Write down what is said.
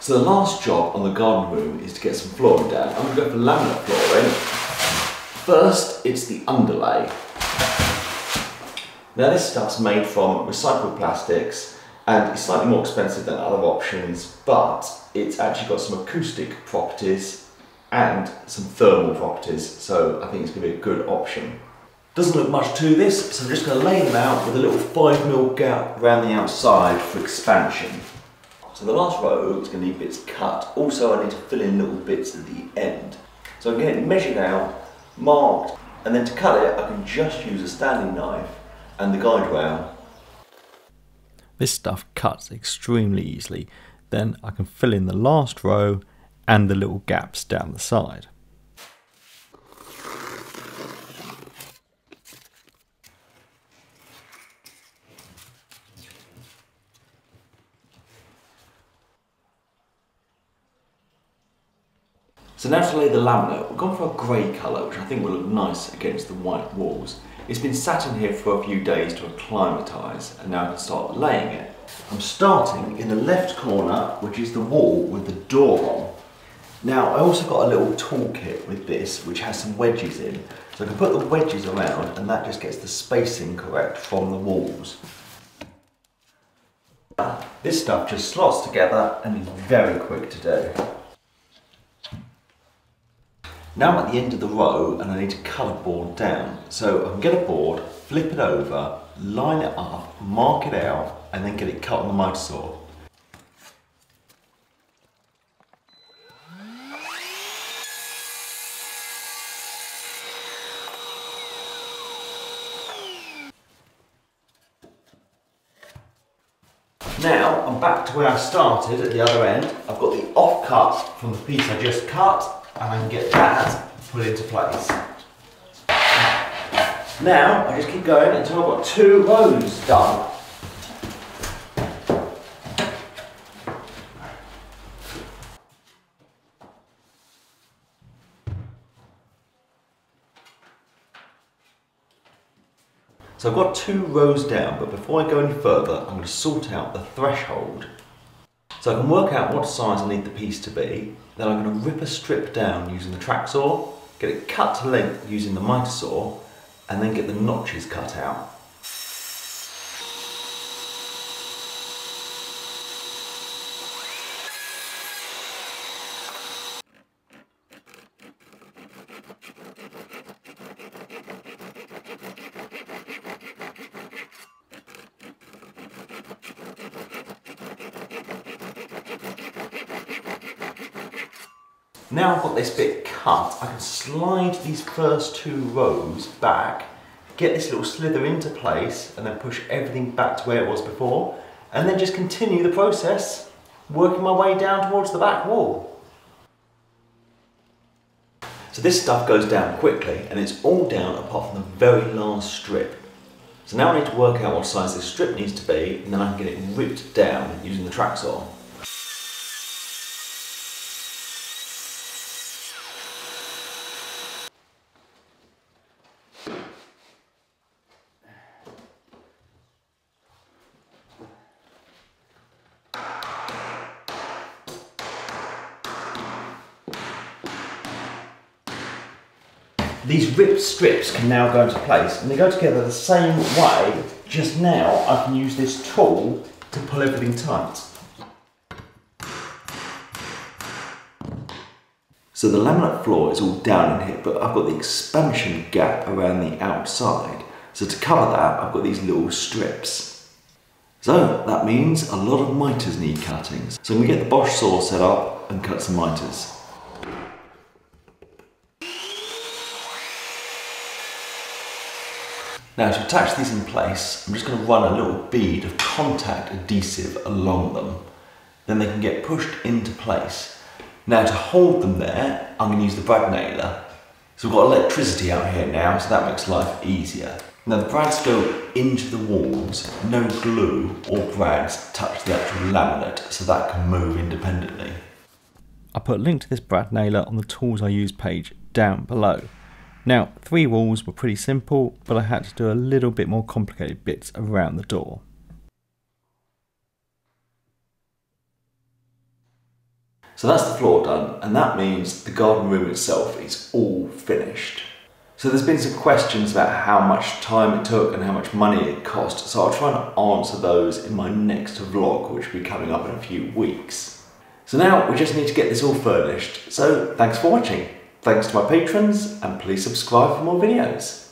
So the last job on the garden room is to get some flooring down. I'm to go for laminate flooring. First, it's the underlay. Now this stuff's made from recycled plastics and it's slightly more expensive than other options, but it's actually got some acoustic properties and some thermal properties, so I think it's going to be a good option. Doesn't look much to this, so I'm just going to lay them out with a little 5mm gap around the outside for expansion. So the last row is going to need bits cut. Also I need to fill in little bits at the end. So I'm getting it measured out, marked, and then to cut it I can just use a Stanley knife and the guide rail. This stuff cuts extremely easily. Then I can fill in the last row and the little gaps down the side. So now to lay the laminate, we've gone for a grey colour, which I think will look nice against the white walls. It's been sat in here for a few days to acclimatise, and now I can start laying it. I'm starting in the left corner, which is the wall with the door on. Now, I also got a little toolkit with this, which has some wedges in. So I can put the wedges around, and that just gets the spacing correct from the walls. This stuff just slots together and is very quick to do. Now I'm at the end of the row and I need to cut a board down. So I can get a board, flip it over, line it up, mark it out, and then get it cut on the miter saw. Now I'm back to where I started at the other end. I've got the offcut from the piece I just cut and I can get that put into place. Now, I just keep going until I've got two rows done. So I've got two rows down, but before I go any further, I'm going to sort out the threshold so I can work out what size I need the piece to be, then I'm going to rip a strip down using the track saw, get it cut to length using the miter saw, and then get the notches cut out. Now I've got this bit cut, I can slide these first two rows back, get this little slither into place, and then push everything back to where it was before, and then just continue the process, working my way down towards the back wall. So this stuff goes down quickly, and it's all down apart from the very last strip. So now I need to work out what size this strip needs to be, and then I can get it ripped down using the track saw. These ripped strips can now go into place and they go together the same way, just now I can use this tool to pull everything tight. So the laminate floor is all down in here, but I've got the expansion gap around the outside. So to cover that, I've got these little strips. So that means a lot of miters need cutting. So I'm gonna get the Bosch saw set up and cut some miters. Now to attach these in place, I'm just going to run a little bead of contact adhesive along them. Then they can get pushed into place. Now to hold them there, I'm going to use the brad nailer. So we've got electricity out here now, so that makes life easier. Now the brads go into the walls, no glue or brads touch the actual laminate, so that can move independently. I put a link to this brad nailer on the tools I use page down below. Now, three walls were pretty simple, but I had to do a little bit more complicated bits around the door. So that's the floor done, and that means the garden room itself is all finished. So there's been some questions about how much time it took and how much money it cost, so I'll try and answer those in my next vlog, which will be coming up in a few weeks. So now we just need to get this all furnished, so thanks for watching. Thanks to my patrons, and please subscribe for more videos.